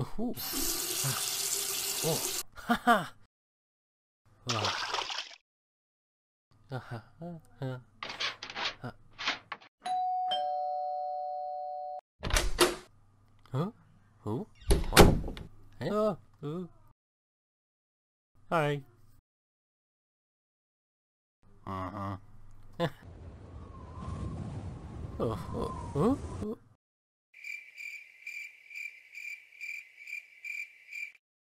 Ooh. Oh. Haha. Ah. Ah, ah, ah, ah. Huh? Who? What? Hey? Oh, ooh. Hi. Uh-huh. oh, oh, oh, oh.